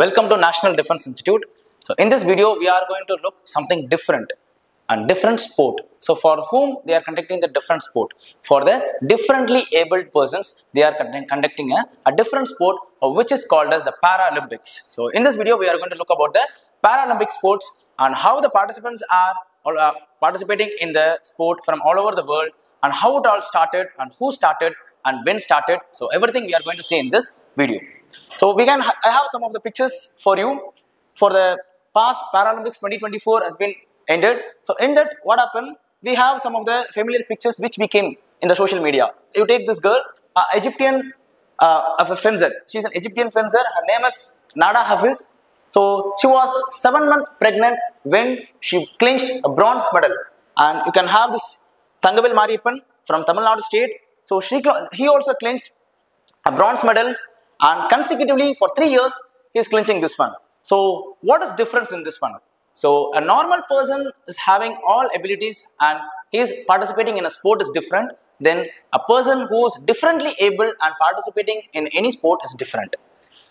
welcome to National Defense Institute. So in this video, we are going to look something different and different sport. So for whom they are conducting the different sport? For the differently abled persons, they are conduct- conducting a, a different sport uh, which is called as the Paralympics. So in this video, we are going to look about the Paralympic sports and how the participants are uh, participating in the sport from all over the world and how it all started and who started and when started. So everything we are going to see in this video. So we can, I have some of the pictures for you for the past Paralympics 2024 has been ended. So in that, what happened? We have some of the familiar pictures which became in the social media. You take this girl, uh, Egyptian uh, of a fencer. She's an Egyptian fencer. Her name is Nada Hafiz. So she was seven months pregnant when she clinched a bronze medal. And you can have this Thangavel Mariappan from Tamil Nadu state. So she, he also clinched a bronze medal and consecutively for three years he is clinching this one. So what is difference in this one? So a normal person is having all abilities and he is participating in a sport is different then a person who is differently able and participating in any sport is different.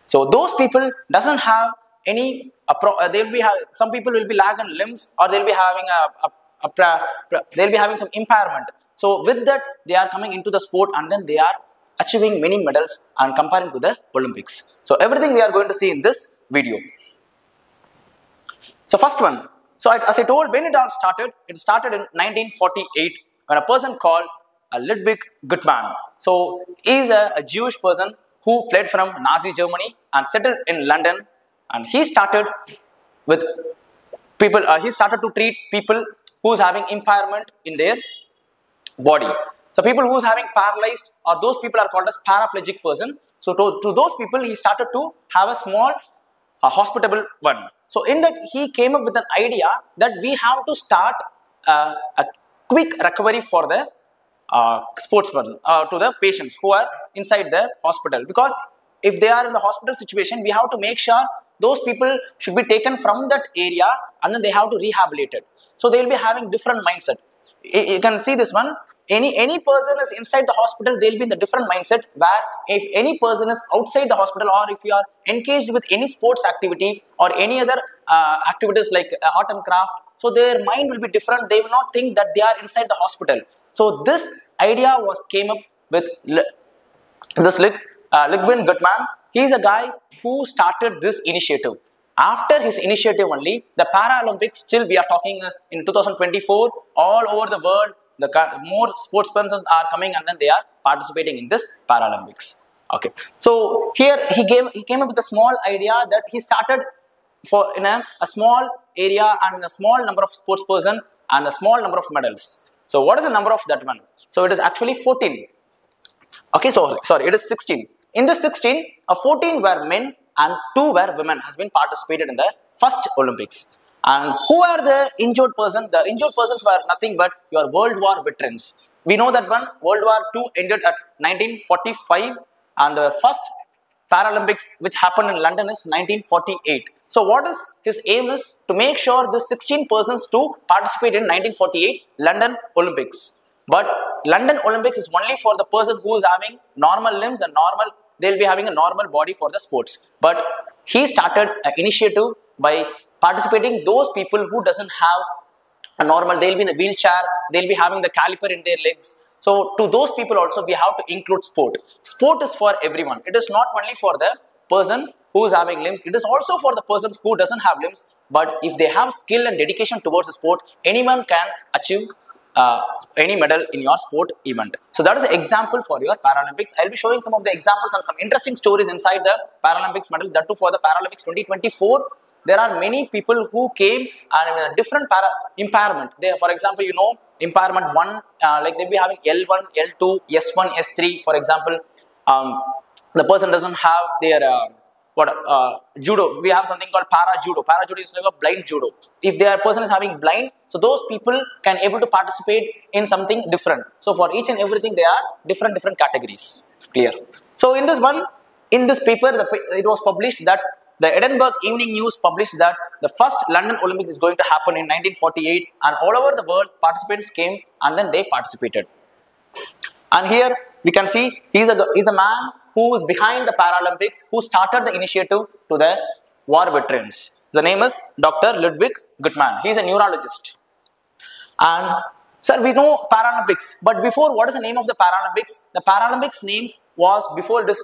So those people doesn't have any uh, they'll be ha- some people will be lagging limbs or they'll be having a, a, a pra- pra- they'll be having some impairment. So with that they are coming into the sport and then they are achieving many medals and comparing to the Olympics. So everything we are going to see in this video. So first one. So as I told, when it all started, it started in 1948 when a person called uh, Ludwig Guttmann. So he is a, a Jewish person who fled from Nazi Germany and settled in London, and he started with people. Uh, he started to treat people who's having impairment in their body. So people who's having paralyzed or those people are called as paraplegic persons. So to, to those people, he started to have a small a hospitable one. So in that he came up with an idea that we have to start uh, a quick recovery for the uh, sportsmen uh, to the patients who are inside the hospital because if they are in the hospital situation, we have to make sure those people should be taken from that area and then they have to rehabilitate. So they will be having different mindset. You can see this one. Any any person is inside the hospital, they'll be in the different mindset. Where if any person is outside the hospital, or if you are engaged with any sports activity or any other uh, activities like uh, art and craft, so their mind will be different. They will not think that they are inside the hospital. So this idea was came up with this Lig, uh, Ligwin Guttmann. He is a guy who started this initiative. After his initiative only, the Paralympics, still we are talking as in 2024, all over the world, the more sportspersons are coming and then they are participating in this Paralympics. Okay, so here he gave he came up with a small idea that he started for in a, a small area and a small number of sports sportsperson and a small number of medals. So what is the number of that one? So it is actually 14. Okay, so sorry, it is 16. In the 16, a 14 were men and 2 were women has been participated in the first Olympics. And who are the injured person? The injured persons were nothing but your World War veterans. We know that one World War II ended at 1945 and the first Paralympics which happened in London is 1948. So what is his aim is to make sure the 16 persons to participate in 1948 London Olympics. But London Olympics is only for the person who is having normal limbs and normal, they'll be having a normal body for the sports. But he started an initiative by participating those people who doesn't have a normal, they'll be in a wheelchair, they'll be having the caliper in their legs. So to those people also we have to include sport. Sport is for everyone. It is not only for the person who is having limbs, it is also for the person who doesn't have limbs. But if they have skill and dedication towards the sport, anyone can achieve uh, any medal in your sport event. So that is an example for your Paralympics. I'll be showing some of the examples and some interesting stories inside the Paralympics medal. That too for the Paralympics 2024. There are many people who came and different para impairment. They, for example, you know, impairment one, uh, like they'll be having L1, L2, S1, S3, for example. Um, the person doesn't have their uh, what uh, judo. We have something called para judo. Para judo is like a blind judo. If their person is having blind, so those people can able to participate in something different. So for each and everything, there are different different categories. Clear. So in this one, in this paper, the, it was published that the Edinburgh Evening News published that the first London Olympics is going to happen in 1948, and all over the world, participants came and then they participated. And here we can see he's a he's a man who is behind the Paralympics, who started the initiative to the war veterans. The name is Dr. Ludwig Guttmann. He is a neurologist. And sir, we know Paralympics, but before, what is the name of the Paralympics? The Paralympics names was before it is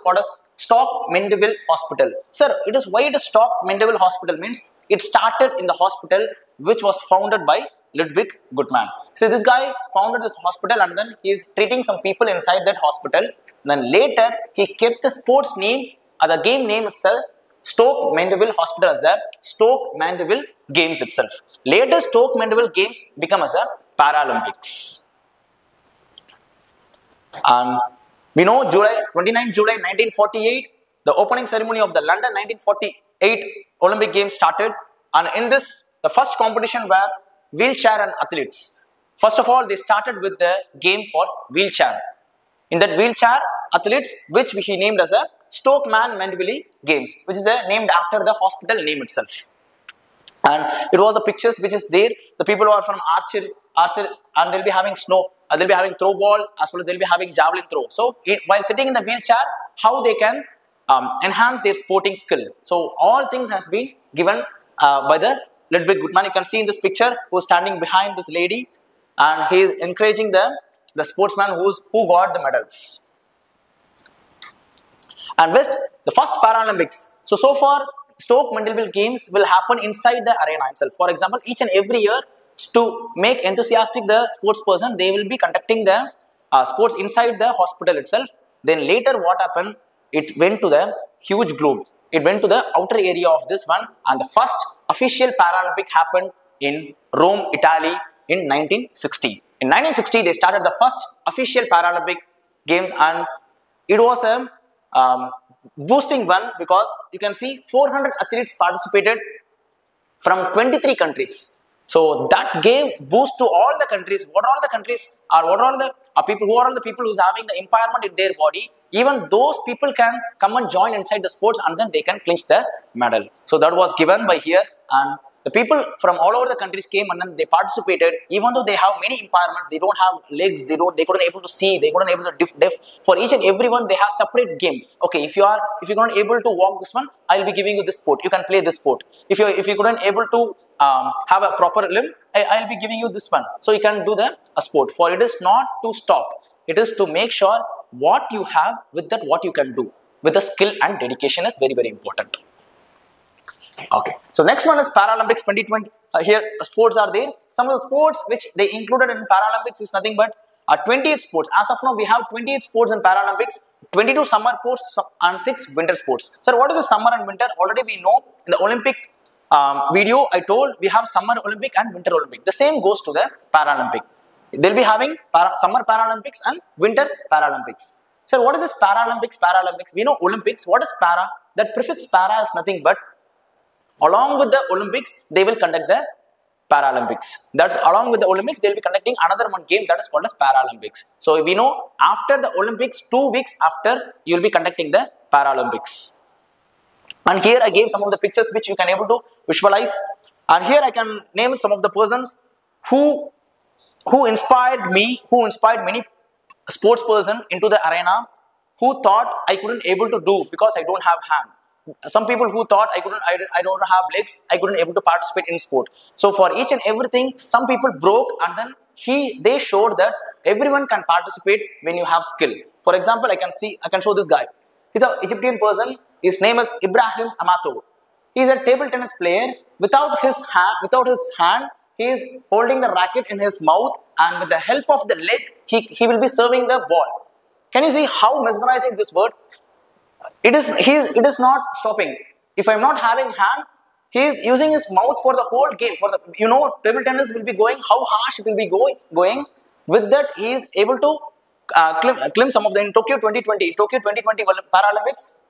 Stoke Mandeville Hospital. Sir, it is why it is Stoke Mandeville Hospital means it started in the hospital which was founded by Ludwig Guttmann. So this guy founded this hospital and then he is treating some people inside that hospital. then later he kept the sports name or the game name itself Stoke Mandeville Hospital as a Stoke Mandeville Games itself. Later Stoke Mandeville Games become as a Paralympics. And we know July 29 July 1948 the opening ceremony of the London 1948 Olympic Games started and in this the first competition were wheelchair and athletes. First of all, they started with the game for wheelchair. In that wheelchair athletes, which he named as a Stoke Man Mandeville Games, which is uh, named after the hospital name itself. And it was the pictures which is there. The people who are from archer, archer, and they'll be having snow, uh, they'll be having throw ball, as well as they'll be having javelin throw. So it, while sitting in the wheelchair, how they can um, enhance their sporting skill. So all things has been given uh, by the Ludwig Guttmann. You can see in this picture who's standing behind this lady and he is encouraging the, the sportsman who's, who got the medals. And West, the first Paralympics. So, so far Stoke Mandeville Games will happen inside the arena itself. For example, each and every year to make enthusiastic the sports person, they will be conducting the uh, sports inside the hospital itself. Then later what happened? It went to the huge globe. It went to the outer area of this one and the first official Paralympic happened in Rome, Italy in 1960. In 1960, they started the first official Paralympic Games and it was a um, boosting one because you can see 400 athletes participated from 23 countries. So that gave boost to all the countries. What all the countries are? What all the are people who are all the people who's having the impairment in their body? Even those people can come and join inside the sports, and then they can clinch the medal. So that was given by here, and the people from all over the countries came and then they participated. Even though they have many impairments they don't have legs they don't they couldn't able to see they couldn't able to deaf, deaf for each and everyone they have separate game. Okay if you are if you're not able to walk this one i'll be giving you this sport. You can play this sport. If you if you couldn't able to um, have a proper limb I, will be giving you this one. So you can do the a sport. For it is not to stop. It is to make sure what you have with that what you can do. With the skill and dedication is very very important Okay. So next one is Paralympics 2020. Uh, here sports are there. Some of the sports which they included in Paralympics is nothing but uh, 28 sports. As of now, we have 28 sports in Paralympics, 22 summer sports and 6 winter sports. So what is the summer and winter? Already we know in the Olympic um, video I told we have summer Olympic and winter Olympic. The same goes to the Paralympic. They'll be having para summer Paralympics and winter Paralympics. So what is this Paralympics, Paralympics? We know Olympics. What is para? That prefix para is nothing but Along with the Olympics, they will conduct the Paralympics. That's along with the Olympics, they'll be conducting another one game that is called as Paralympics. So we know after the Olympics, two weeks after, you'll be conducting the Paralympics. And here I gave some of the pictures which you can able to visualize. And here I can name some of the persons who who inspired me, who inspired many sports person into the arena, who thought I couldn't able to do because I don't have hand some people who thought I couldn't, I, I don't have legs, I couldn't able to participate in sport. So for each and everything, some people broke and then he, they showed that everyone can participate when you have skill. For example, I can see, I can show this guy. He's an Egyptian person. His name is Ibrahim Hamadtou. He's a table tennis player. Without his hand, without his hand, he is holding the racket in his mouth and with the help of the leg, he, he will be serving the ball. Can you see how mesmerizing this word? It is, he it is not stopping. If I'm not having hand, he is using his mouth for the whole game. For the, you know, table tennis will be going, how harsh it will be going. going. With that, he is able to uh, climb, climb some of the, in Tokyo 2020, Tokyo 2020 Paralympics,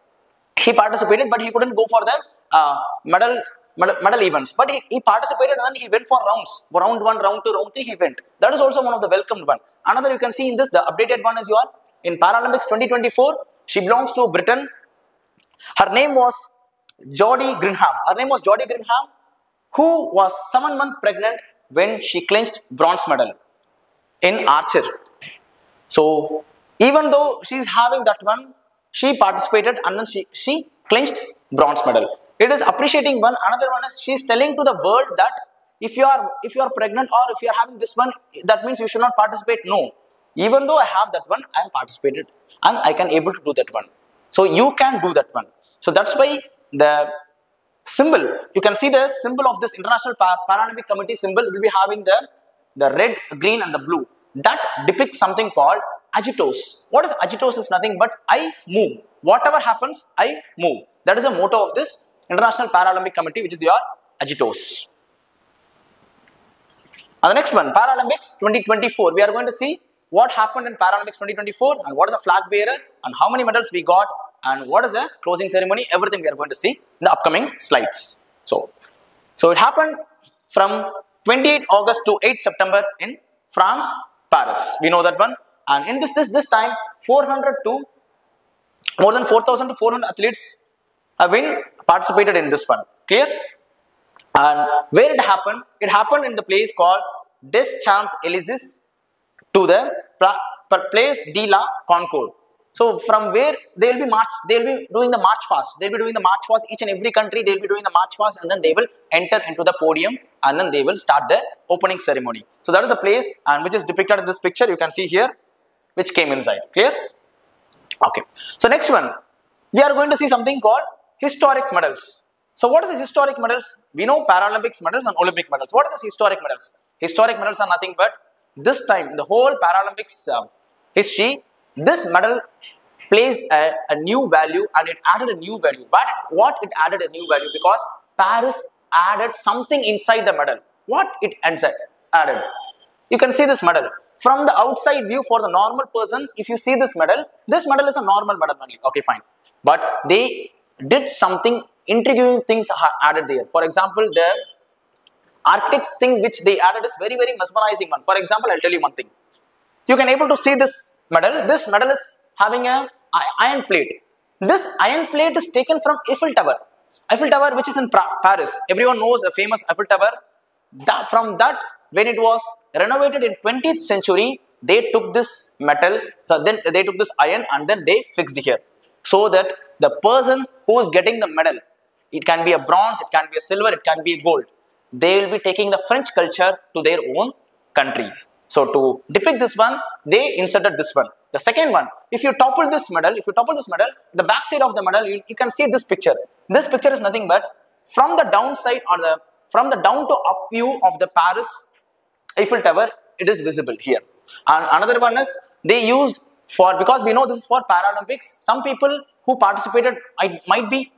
he participated, but he couldn't go for the uh, medal, medal, medal events. But he, he participated and then he went for rounds. Round one, round two, round three, he went. That is also one of the welcomed one. Another you can see in this, the updated one is your in Paralympics 2024. She belongs to Britain her name was Jodie Grinham. Her name was Jodie Grinham, who was seven months pregnant when she clinched bronze medal in archer. So even though she is having that one, she participated and then she, she clinched bronze medal. It is appreciating one. Another one is she is telling to the world that if you are if you are pregnant or if you are having this one, that means you should not participate. No, even though I have that one, I am participated and I can able to do that one. So you can do that one. So that's why the symbol you can see the symbol of this international paralympic committee symbol will be having the the red green and the blue. That depicts something called agitos. What is agitos is nothing but i move. Whatever happens i move. That is the motto of this international paralympic committee which is your agitos. And the next one paralympics 2024 we are going to see what happened in paralympics 2024 and what is the flag bearer and how many medals we got and what is the closing ceremony, everything we are going to see in the upcoming slides. So, so it happened from 28 August to 8 September in France, Paris. We know that one. And in this, this, this time, 400 to more than 4,000 to 400 athletes have been participated in this one. Clear? And where it happened? It happened in the place called Des Champs Elysees to the place de la Concorde. So from where they will be march, they will be doing the march fast. They will be doing the march fast. Each and every country they will be doing the march fast, and then they will enter into the podium, and then they will start the opening ceremony. So that is the place, and which is depicted in this picture. You can see here, which came inside. Clear? Okay. So next one, we are going to see something called historic medals. So what is the historic medals? We know Paralympics medals and Olympic medals. What is this historic medals? Historic medals are nothing but this time the whole Paralympics uh, history, this medal placed a, a, new value and it added a new value. But what it added a new value? Because Paris added something inside the medal. What it added? You can see this medal. From the outside view for the normal persons, if you see this medal, this medal is a normal medal only. Okay, fine. But they did something intriguing things added there. For example, the architects things which they added is very, very mesmerizing one. For example, I'll tell you one thing. You can able to see this medal. This medal is having a iron plate. This iron plate is taken from Eiffel Tower. Eiffel Tower which is in Paris. Everyone knows the famous Eiffel Tower. That, from that when it was renovated in 20th century, they took this metal, so then they took this iron and then they fixed here. So that the person who is getting the medal, it can be a bronze, it can be a silver, it can be a gold. They will be taking the French culture to their own country. So to depict this one, they inserted this one. The second one, if you topple this medal, if you topple this medal, the back side of the medal, you, you can see this picture. This picture is nothing but from the downside or the from the down to up view of the Paris Eiffel Tower, it is visible here. And another one is they used for because we know this is for Paralympics. Some people who participated might be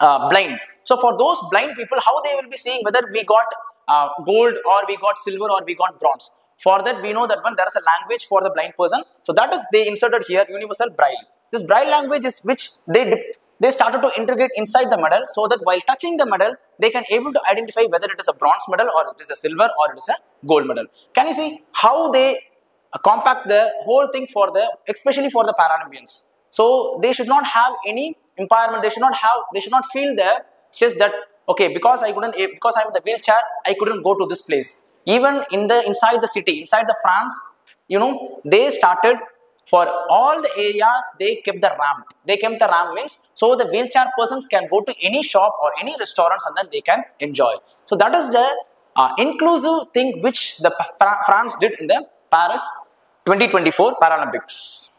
uh, blind. So for those blind people, how they will be seeing whether we got uh, gold or we got silver or we got bronze. For that, we know that when there is a language for the blind person. So that is they inserted here universal braille. This braille language is which they they started to integrate inside the medal so that while touching the medal, they can able to identify whether it is a bronze medal or it is a silver or it is a gold medal. Can you see how they uh, compact the whole thing for the, especially for the Paralympians. So they should not have any impairment. They should not have, they should not feel the stress that okay because I couldn't, because I'm in the wheelchair, I couldn't go to this place. Even in the inside the city inside the france you know they started for all the areas they kept the ramp they kept the ramp means so the wheelchair persons can go to any shop or any restaurants and then they can enjoy. So that is the uh, inclusive thing which the france did in the paris 2024 paralympics.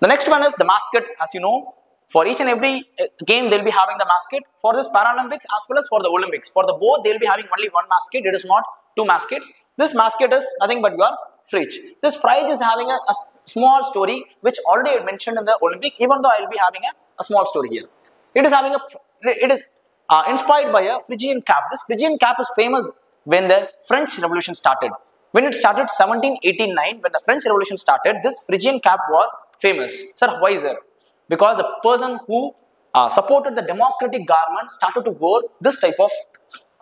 The next one is the mascot as you know for each and every uh, game, they'll be having the mascot. For this Paralympics as well as for the Olympics. For the both, they'll be having only one mascot. It is not two mascots. This mascot is nothing but your fridge. This fridge is having a, a small story which already mentioned in the Olympic, even though I'll be having a, a small story here. It is having a, it is uh, inspired by a Phrygian cap. This Phrygian cap is famous when the French Revolution started. When it started 1789, when the French Revolution started, this Phrygian cap was famous. Sir, why is there? Because the person who uh, supported the democratic government started to wear this type of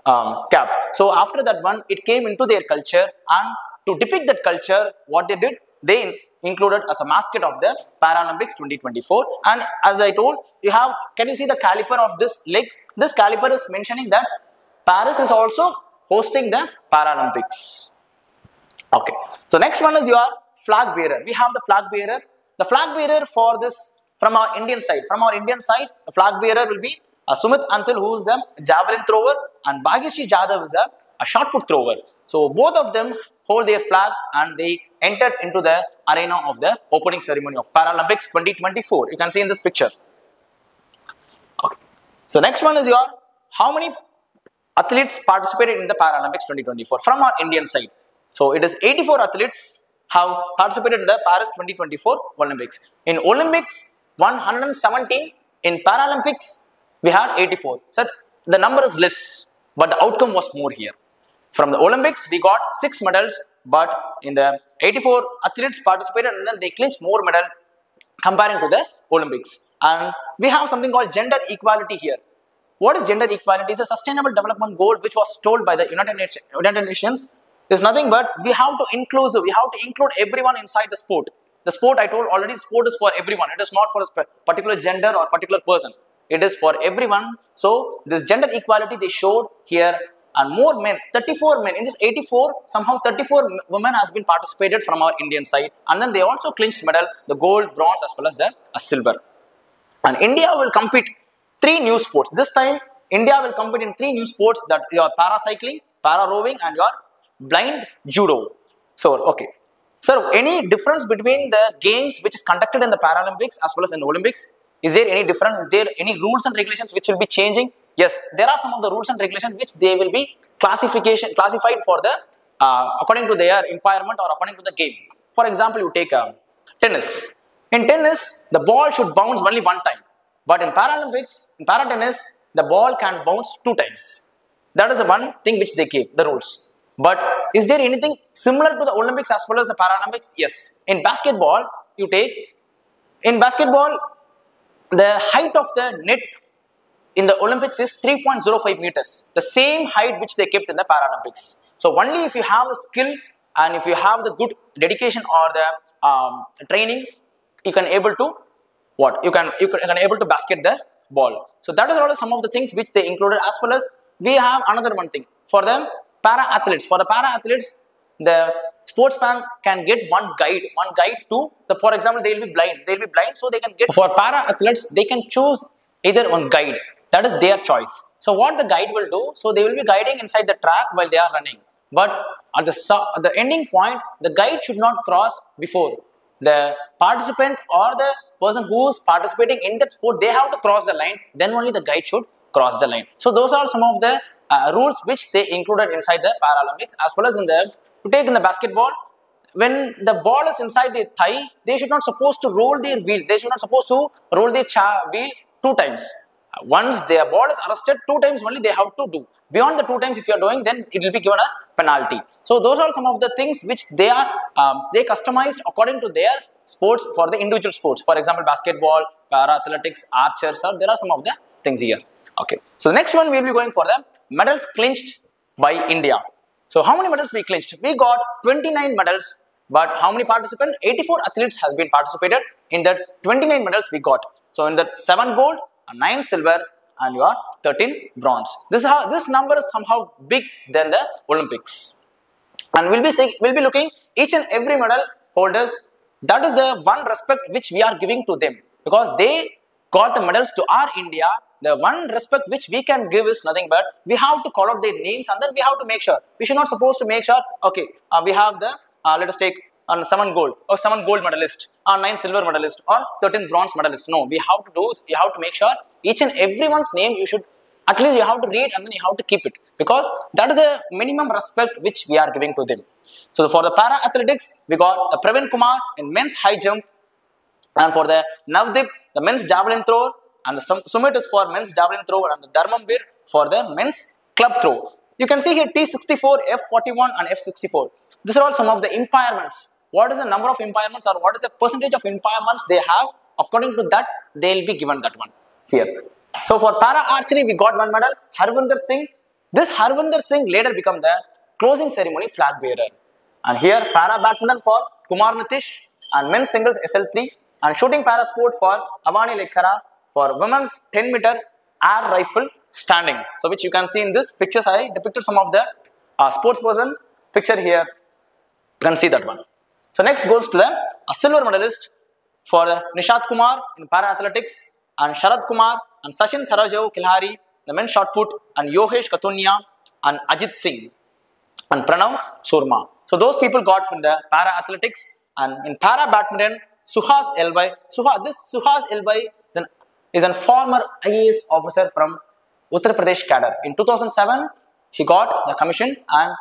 um, cap. So after that one, it came into their culture and to depict that culture, what they did, they included as a mascot of the Paralympics 2024. And as I told, you have, can you see the caliper of this leg? This caliper is mentioning that Paris is also hosting the Paralympics. Okay. So next one is your flag bearer. We have the flag bearer. The flag bearer for this from our Indian side. From our Indian side, the flag bearer will be uh, Sumit Antil, who is the javelin thrower, and Bhagyashree Jadhav is a, a shot put thrower. So both of them hold their flag and they entered into the arena of the opening ceremony of Paralympics 2024. You can see in this picture. Okay. So next one is your how many athletes participated in the Paralympics 2024 from our Indian side. So it is 84 athletes have participated in the Paris 2024 Olympics. In Olympics, 117. In Paralympics, we had 84. So the number is less, but the outcome was more here. From the Olympics, we got 6 medals, but in the 84 athletes participated and then they clinched more medal comparing to the Olympics. And we have something called gender equality here. What is gender equality? It's a sustainable development goal which was told by the United, United Nations. Is nothing but we have to inclusive, we have to include everyone inside the sport. The sport I told already, sport is for everyone. It is not for a particular gender or particular person. It is for everyone. So this gender equality they showed here and more men, 34 men, in this 84, somehow 34 women has been participated from our Indian side and then they also clinched medal, the gold, bronze as well as the uh, silver. And India will compete three new sports. This time, India will compete in three new sports that your paracycling, para rowing and your blind judo. So, okay. Sir, any difference between the games which is conducted in the Paralympics as well as in the Olympics? Is there any difference? Is there any rules and regulations which will be changing? Yes, there are some of the rules and regulations which they will be classification classified for the uh, according to their impairment or according to the game. For example, you take uh, tennis. In tennis, the ball should bounce only one time. But in Paralympics, in para tennis, the ball can bounce two times. That is the one thing which they gave, the rules. But is there anything similar to the Olympics as well as the Paralympics? Yes. In basketball, you take, in basketball, the height of the net in the Olympics is 3.05 meters, the same height which they kept in the Paralympics. So only if you have the skill and if you have the good dedication or the um, training, you can able to what you can you can, you can able to basket the ball. So that is all some of the things which they included as well as we have another one thing for them para athletes. For the para athletes, the sportsman can get one guide, one guide to the for example they will be blind, they will be blind so they can get for para athletes they can choose either one guide that is their choice. So what the guide will do, so they will be guiding inside the track while they are running. But at the, at the ending point, the guide should not cross before. The participant or the person who is participating in that sport, they have to cross the line, then only the guide should cross the line. So those are some of the uh, rules which they included inside the Paralympics as well as in the, to take in the basketball, when the ball is inside their thigh, they should not supposed to roll their wheel. They should not supposed to roll their wheel two times once their ball is arrested, two times only they have to do. Beyond the two times, if you are doing, then it will be given as penalty. So those are some of the things which they are um, they customized according to their sports for the individual sports. For example, basketball, para athletics, archers. Or there are some of the things here. Okay. So the next one we will be going for the medals clinched by India. So how many medals we clinched? We got 29 medals. But how many participants? 84 athletes has been participated in the 29 medals we got. So in the 7 gold, 9 silver and you are 13 bronze. This is how this number is somehow big than the Olympics. And we'll be we'll be looking each and every medal holders. That is the one respect which we are giving to them because they got the medals to our India. The one respect which we can give is nothing but we have to call out their names and then we have to make sure. We should not supposed to make sure. Okay, uh, we have the uh, let us take on seven gold or seven gold medalist or nine silver medalist or 13 bronze medalist. No, we have to do, you have to make sure each and everyone's name you should, at least you have to read and then you have to keep it because that is the minimum respect which we are giving to them. So for the para athletics, we got the Praveen Kumar in men's high jump and for the Navdeep, the men's javelin throw and the Sumit is for men's javelin throw and the Dharambir for the men's club throw. You can see here T64, F41 and F64. These are all some of the impairments. What is the number of impairments or what is the percentage of impairments they have? According to that they will be given that one. Here. So for para archery we got one medal harvinder singh. This harvinder singh later become the closing ceremony flag bearer. And here para badminton for kumar nitish and men's singles sl3 and shooting para sport for avani lekhara for women's 10 meter air rifle standing so which you can see in this pictures i depicted some of the uh, sports person picture here you can see that one so next goes to the a silver medalist for Nishad Kumar in para athletics and Sharad Kumar and Sachin Sarajav Khilari, the men's shot put, and Yogesh Kathuniya and Ajit Singh and Pranav Soorma. So those people got from the para athletics and in para badminton, Suhas Elbai. Suha, this Suhas Elbai is a former IAS officer from Uttar Pradesh cadre. In 2007, he got the commission and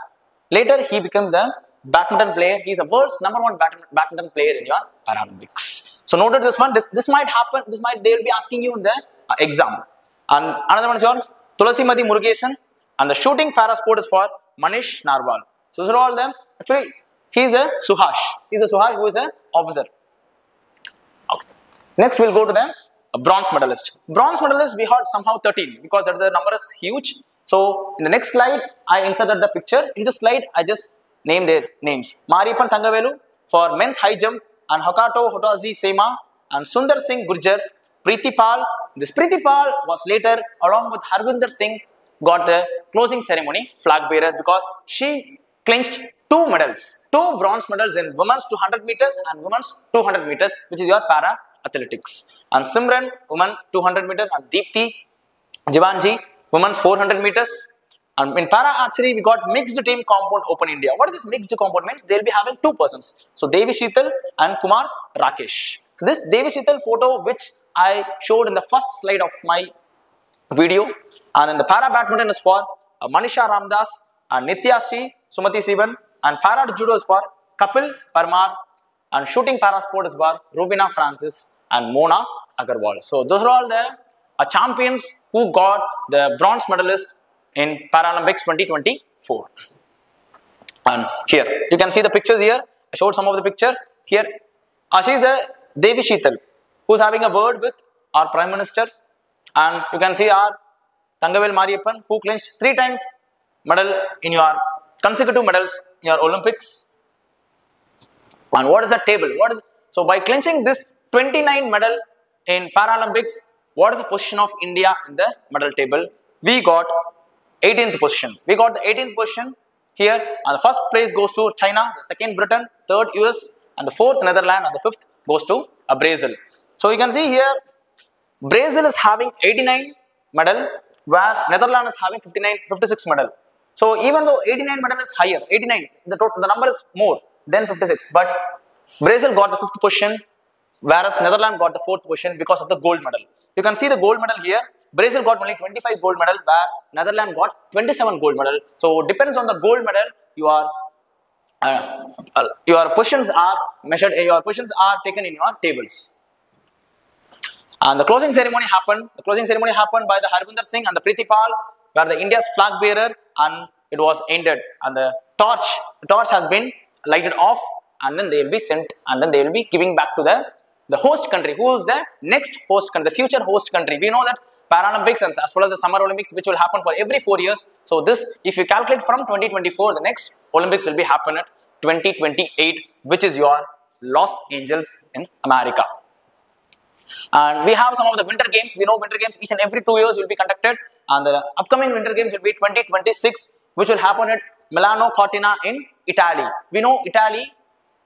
later he becomes a badminton player. He is a world's number one badminton player in your Paralympics. So noted this one. This might happen. This might they will be asking you in the uh, exam. And another one is your Thulasimathi Murugesan. And the shooting para sport is for Manish Narwal. So these are all them. Actually, he is a Suhash. He is a Suhash who is an officer. Okay. Next, we'll go to the bronze medalist. Bronze medalist, we had somehow 13 because that the number is huge. So in the next slide, I inserted the picture. In this slide, I just named their names. Mariappan Thangavelu for men's high jump and Hokato Hotozhe Sema and Sundar Singh Gurjar. Preeti Pal. This Preeti Pal was later along with Harvinder Singh got the closing ceremony flag bearer because she clinched two medals, two bronze medals in women's 200 meters and women's 200 meters, which is your para athletics. And Simran, women 200 meters, and Deepthi Jeevanji, women's 400 meters. And in para archery, we got mixed team compound open India. What is this mixed compound means? They'll be having two persons. So Devi Sheetal and Kumar Rakesh. So this Devi Sheetal photo, which I showed in the first slide of my video. And then the para badminton is for uh, Manisha Ramdas and Nithya Sre, Sumathy Sivan. And para judo is for Kapil Parmar. And shooting para sport is for Rubina Francis and Mona Agarwal. So those are all the uh, champions who got the bronze medalist in Paralympics 2024. And here, you can see the pictures here. I showed some of the picture. Here, she is the Devi Sheetal, who is having a word with our Prime Minister. And you can see our Thangavel Mariappan, who clinched three times medal in your consecutive medals in your Olympics. And what is the table? What is so by clinching this 29 medal in Paralympics, what is the position of India in the medal table? We got 18th position. We got the 18th position here and the first place goes to China, the second Britain, third US and the fourth Netherlands and the fifth goes to uh, Brazil. So you can see here Brazil is having 89 medal where Netherlands is having 59, 56 medal. So even though 89 medal is higher, 89, the, total, the number is more than 56 but Brazil got the fifth position whereas Netherlands got the fourth position because of the gold medal. You can see the gold medal here. Brazil got only 25 gold medal where Netherlands got 27 gold medal. So depends on the gold medal you are uh, uh, your positions are measured, your positions are taken in your tables. And the closing ceremony happened. The closing ceremony happened by the Harvinder Singh and the Preeti Pal, where the India's flag bearer and it was ended. And the torch, the torch has been lighted off, and then they will be sent, and then they will be giving back to the the host country. Who is the next host country? The future host country. We know that Paralympics and as well as the Summer Olympics, which will happen for every four years. So this, if you calculate from 2024, the next Olympics will be happen at 2028, which is your Los Angeles in America. And we have some of the winter games. We know winter games each and every two years will be conducted. And the upcoming winter games will be 2026, which will happen at Milano Cortina in Italy. We know Italy.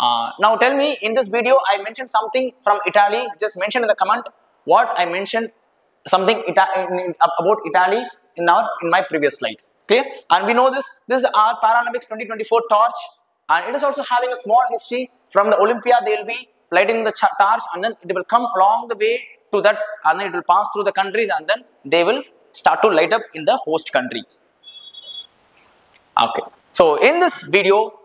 Uh, now tell me in this video, I mentioned something from Italy. Just mention in the comment what I mentioned something Ita about Italy in our in my previous slide. Clear? And we know this. This is our Paralympics 2024 torch, and it is also having a small history from the Olympia. They will be lighting the torch, and then it will come along the way to that, and then it will pass through the countries, and then they will start to light up in the host country. Okay. So in this video,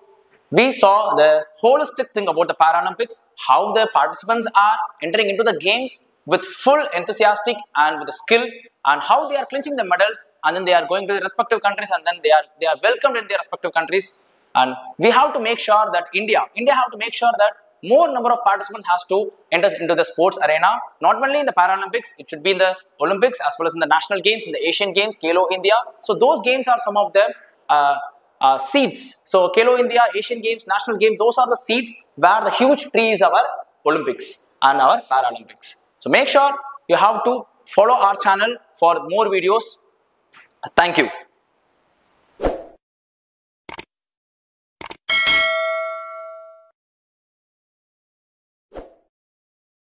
we saw the holistic thing about the Paralympics, how the participants are entering into the games with full enthusiastic and with the skill and how they are clinching the medals and then they are going to their respective countries and then they are they are welcomed in their respective countries and we have to make sure that India, India have to make sure that more number of participants has to enter into the sports arena, not only in the Paralympics, it should be in the Olympics as well as in the national games, in the Asian games, Khelo India. So those games are some of the uh, uh, seeds. So Khelo India, Asian games, national games, those are the seeds where the huge tree is our Olympics and our Paralympics. So make sure you have to follow our channel for more videos. Thank you.